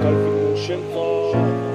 Golf in motion for